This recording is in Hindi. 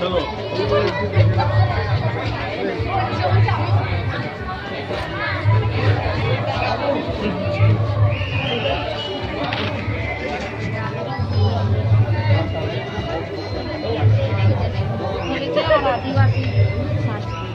चलो। आदिवासी